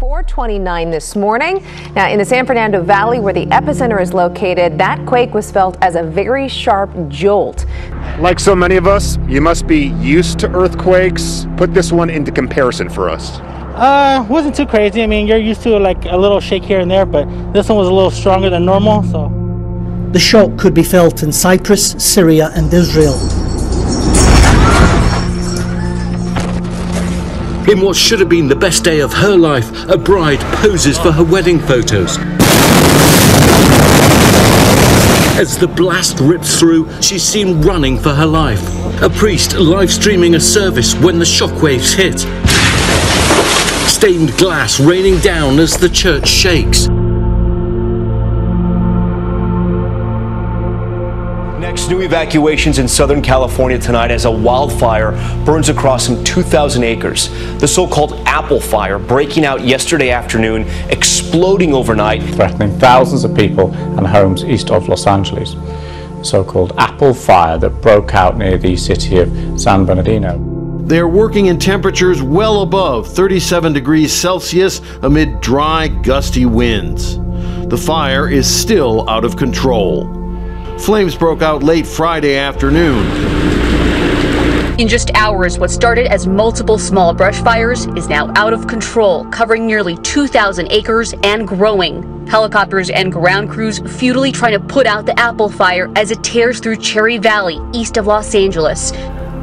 429 this morning. Now, in the San Fernando Valley, where the epicenter is located, that quake was felt as a very sharp jolt. Like so many of us, you must be used to earthquakes. Put this one into comparison for us. Uh, wasn't too crazy. I mean, you're used to like a little shake here and there, but this one was a little stronger than normal, so. The shock could be felt in Cyprus, Syria, and Israel. In what should have been the best day of her life, a bride poses for her wedding photos. As the blast rips through, she's seen running for her life. A priest live streaming a service when the shockwaves hit. Stained glass raining down as the church shakes. Next, new evacuations in Southern California tonight as a wildfire burns across some 2,000 acres. The so-called Apple Fire breaking out yesterday afternoon, exploding overnight. Threatening thousands of people and homes east of Los Angeles. So-called Apple Fire that broke out near the city of San Bernardino. They're working in temperatures well above 37 degrees Celsius amid dry, gusty winds. The fire is still out of control. Flames broke out late Friday afternoon. In just hours, what started as multiple small brush fires is now out of control, covering nearly 2,000 acres and growing. Helicopters and ground crews futilely trying to put out the Apple Fire as it tears through Cherry Valley, east of Los Angeles.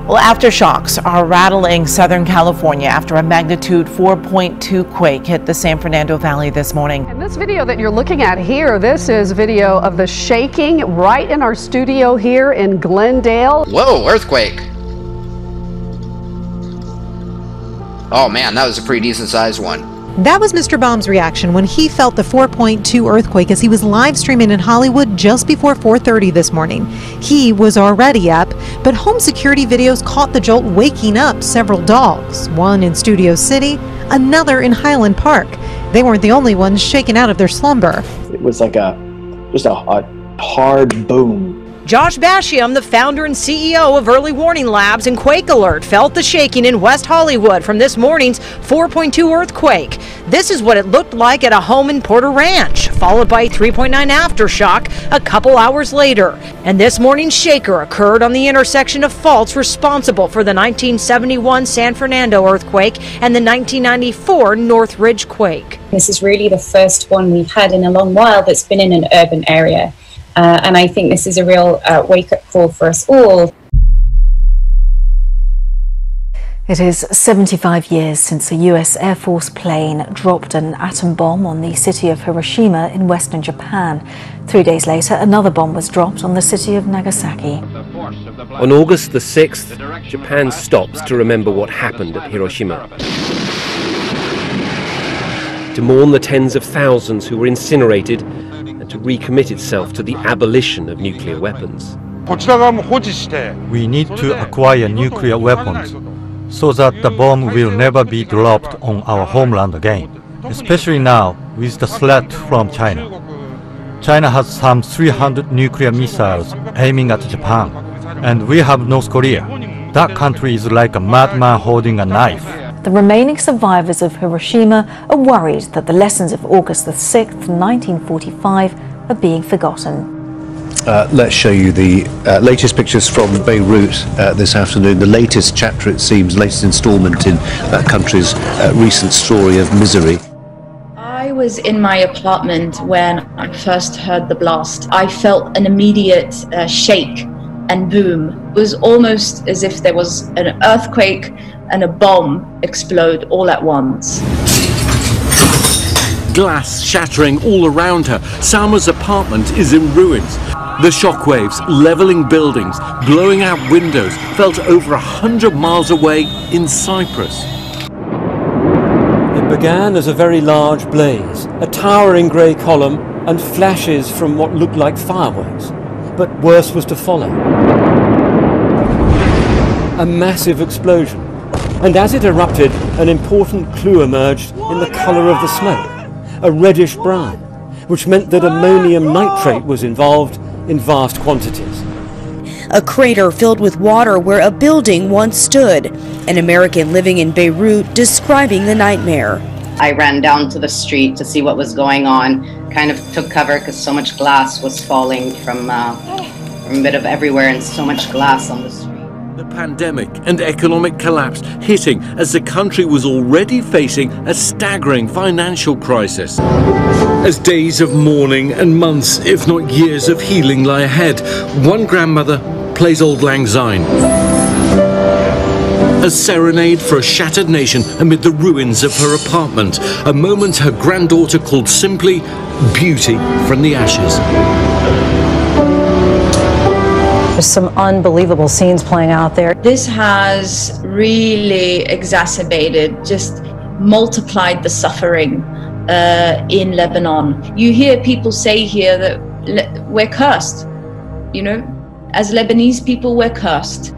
Well, aftershocks are rattling Southern California after a magnitude 4.2 quake hit the San Fernando Valley this morning. And this video that you're looking at here, this is video of the shaking right in our studio here in Glendale. Whoa, earthquake. Oh man, that was a pretty decent sized one. That was Mr. Baum's reaction when he felt the 4.2 earthquake as he was live streaming in Hollywood just before 4:30 this morning. He was already up, but home security videos caught the jolt waking up several dogs, one in Studio City, another in Highland Park. They weren't the only ones shaken out of their slumber. It was like a just a, a hard boom Josh Bashioum, the founder and CEO of Early Warning Labs and Quake Alert, felt the shaking in West Hollywood from this morning's 4.2 earthquake. This is what it looked like at a home in Porter Ranch, followed by 3.9 aftershock a couple hours later. And this morning's shaker occurred on the intersection of faults responsible for the 1971 San Fernando earthquake and the 1994 Northridge quake. This is really the first one we've had in a long while that's been in an urban area. Uh, and I think this is a real uh, wake up call for us all. It is 75 years since a US Air Force plane dropped an atom bomb on the city of Hiroshima in western Japan. Three days later, another bomb was dropped on the city of Nagasaki. On August the 6th, Japan stops to remember what happened at Hiroshima. To mourn the tens of thousands who were incinerated to recommit itself to the abolition of nuclear weapons. We need to acquire nuclear weapons so that the bomb will never be dropped on our homeland again, especially now with the threat from China. China has some 300 nuclear missiles aiming at Japan, and we have North Korea. That country is like a madman holding a knife. The remaining survivors of Hiroshima are worried that the lessons of August the 6th, 1945 are being forgotten. Uh, let's show you the uh, latest pictures from Beirut uh, this afternoon. The latest chapter, it seems, latest instalment in that country's uh, recent story of misery. I was in my apartment when I first heard the blast. I felt an immediate uh, shake and boom. It was almost as if there was an earthquake and a bomb explode all at once. Glass shattering all around her, Salma's apartment is in ruins. The shockwaves leveling buildings, blowing out windows, felt over a hundred miles away in Cyprus. It began as a very large blaze, a towering grey column and flashes from what looked like fireworks. But worse was to follow. A massive explosion and as it erupted, an important clue emerged in the colour of the smoke, a reddish brown, which meant that ammonium nitrate was involved in vast quantities. A crater filled with water where a building once stood, an American living in Beirut describing the nightmare. I ran down to the street to see what was going on. Kind of took cover because so much glass was falling from, uh, from a bit of everywhere and so much glass on the street. The pandemic and economic collapse hitting as the country was already facing a staggering financial crisis. As days of mourning and months, if not years of healing lie ahead, one grandmother plays Auld Lang Syne. A serenade for a shattered nation amid the ruins of her apartment. A moment her granddaughter called simply beauty from the ashes. There's some unbelievable scenes playing out there. This has really exacerbated, just multiplied the suffering uh, in Lebanon. You hear people say here that le- we're cursed. You know, as Lebanese people, we're cursed.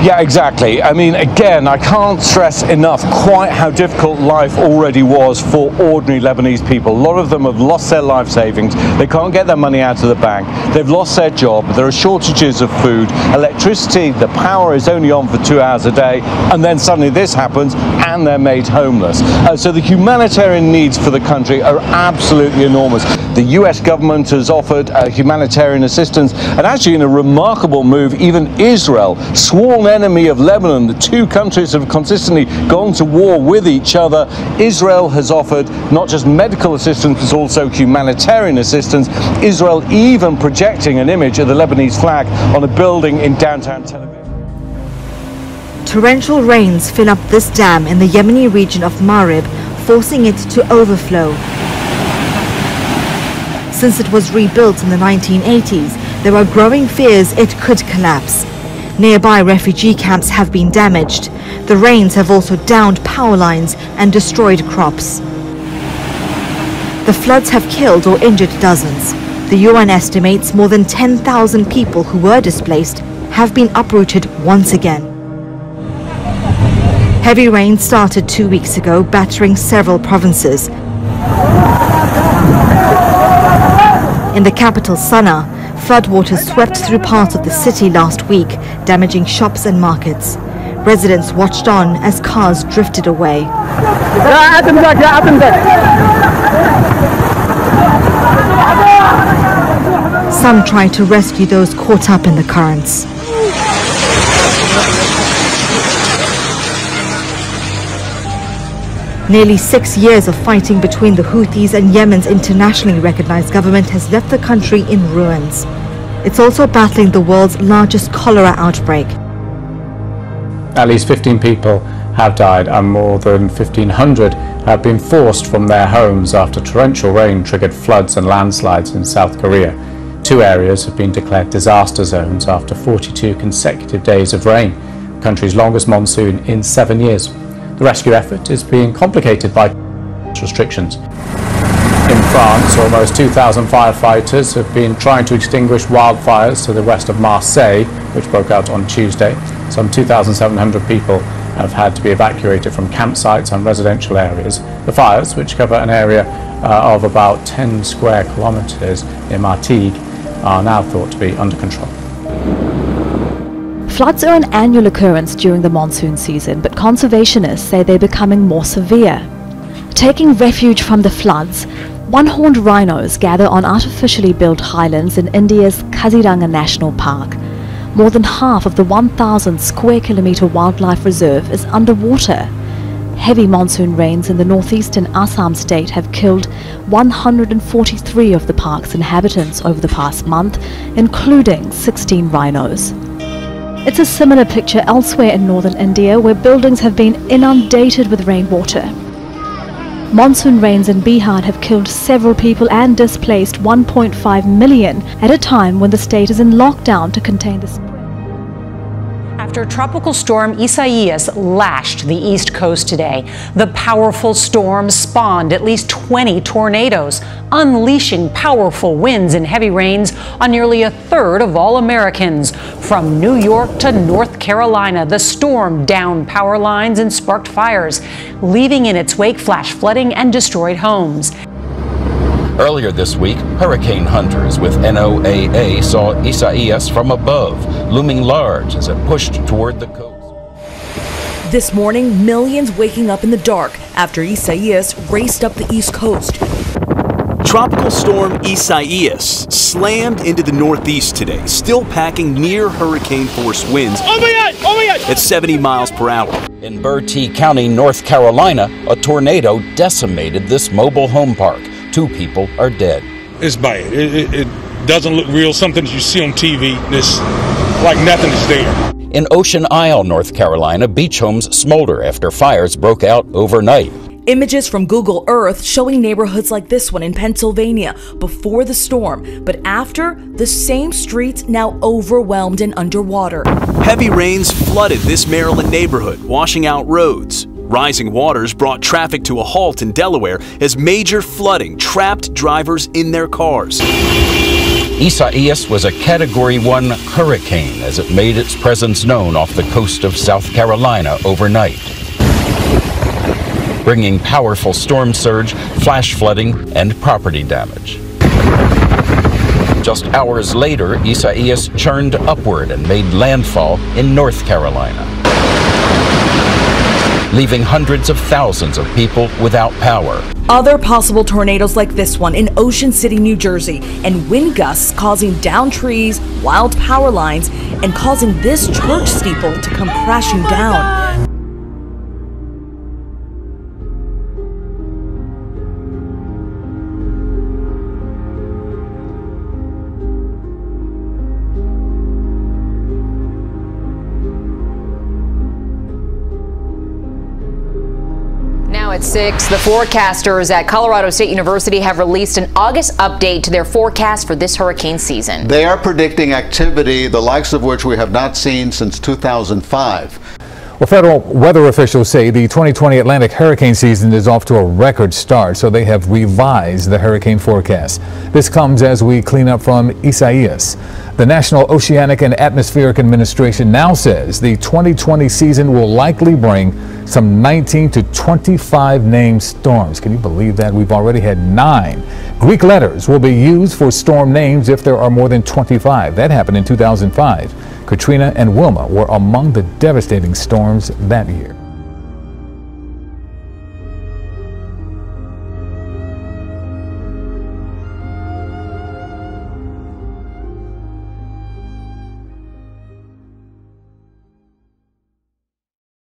Yeah, exactly. I mean, again, I can't stress enough quite how difficult life already was for ordinary Lebanese people. A lot of them have lost their life savings. They can't get their money out of the bank. They've lost their job. There are shortages of food. Electricity, the power is only on for two hours a day. And then suddenly this happens and they're made homeless. Uh, so the humanitarian needs for the country are absolutely enormous. The US government has offered uh, humanitarian assistance. And actually, in a remarkable move, even Israel, sworn enemy of Lebanon. The two countries have consistently gone to war with each other. Israel has offered not just medical assistance, but also humanitarian assistance. Israel even projecting an image of the Lebanese flag on a building in downtown Tel Aviv. Torrential rains fill up this dam in the Yemeni region of Marib, forcing it to overflow. Since it was rebuilt in the 1980s, there are growing fears it could collapse. Nearby refugee camps have been damaged. The rains have also downed power lines and destroyed crops. The floods have killed or injured dozens. The UN estimates more than 10,000 people who were displaced have been uprooted once again. Heavy rain started two weeks ago, battering several provinces. In the capital, Sana'a, Floodwaters swept through parts of the city last week, damaging shops and markets. Residents watched on as cars drifted away. Some tried to rescue those caught up in the currents. Nearly six years of fighting between the Houthis and Yemen's internationally recognized government has left the country in ruins. It's also battling the world's largest cholera outbreak. At least 15 people have died and more than 1,500 have been forced from their homes after torrential rain triggered floods and landslides in South Korea. Two areas have been declared disaster zones after 42 consecutive days of rain, the country's longest monsoon in seven years. The rescue effort is being complicated by restrictions. In France, almost 2,000 firefighters have been trying to extinguish wildfires to the west of Marseille, which broke out on Tuesday. Some 2,700 people have had to be evacuated from campsites and residential areas. The fires, which cover an area uh, of about 10 square kilometres in Martigues, are now thought to be under control. Floods are an annual occurrence during the monsoon season, but conservationists say they're becoming more severe. Taking refuge from the floods, one-horned rhinos gather on artificially built highlands in India's Kaziranga National Park. More than half of the 1,000 square kilometre wildlife reserve is underwater. Heavy monsoon rains in the northeastern Assam state have killed 143 of the park's inhabitants over the past month, including 16 rhinos. It's a similar picture elsewhere in northern India where buildings have been inundated with rainwater. Monsoon rains in Bihar have killed several people and displaced 1.5 million at a time when the state is in lockdown to contain the spread. After Tropical Storm Isaias lashed the East Coast today, the powerful storm spawned at least 20 tornadoes, unleashing powerful winds and heavy rains on nearly a third of all Americans. From New York to North Carolina, the storm downed power lines and sparked fires, leaving in its wake flash flooding and destroyed homes. Earlier this week, hurricane hunters with NOAA saw Isaias from above, looming large as it pushed toward the coast. This morning, millions waking up in the dark after Isaias raced up the east coast. Tropical storm Isaias slammed into the northeast today, still packing near hurricane force winds Oh my God! Oh my God! at 70 miles per hour. In Bertie County, North Carolina, a tornado decimated this mobile home park. Two people are dead. It's bad. It, it, it doesn't look real. Something that you see on TV, it's like nothing is there. In Ocean Isle, North Carolina, beach homes smolder after fires broke out overnight. Images from Google Earth showing neighborhoods like this one in Pennsylvania before the storm, but after, the same streets now overwhelmed and underwater. Heavy rains flooded this Maryland neighborhood, washing out roads. Rising waters brought traffic to a halt in Delaware as major flooding trapped drivers in their cars. Isaias was a Category 1 hurricane as it made its presence known off the coast of South Carolina overnight, bringing powerful storm surge, flash flooding, and property damage. Just hours later, Isaias churned upward and made landfall in North Carolina, leaving hundreds of thousands of people without power. Other possible tornadoes like this one in Ocean City, New Jersey, and wind gusts causing down trees, wild power lines, and causing this church steeple to come crashing down. At 6, the forecasters at Colorado State University have released an August update to their forecast for this hurricane season. They are predicting activity the likes of which we have not seen since 2005. Well, federal weather officials say the 2020 Atlantic hurricane season is off to a record start, so they have revised the hurricane forecast. This comes as we clean up from Isaias. The National Oceanic and Atmospheric Administration now says the 2020 season will likely bring some 19 to 25 named storms. Can you believe that? We've already had nine. Greek letters will be used for storm names if there are more than 25. That happened in 2005. Katrina and Wilma were among the devastating storms that year.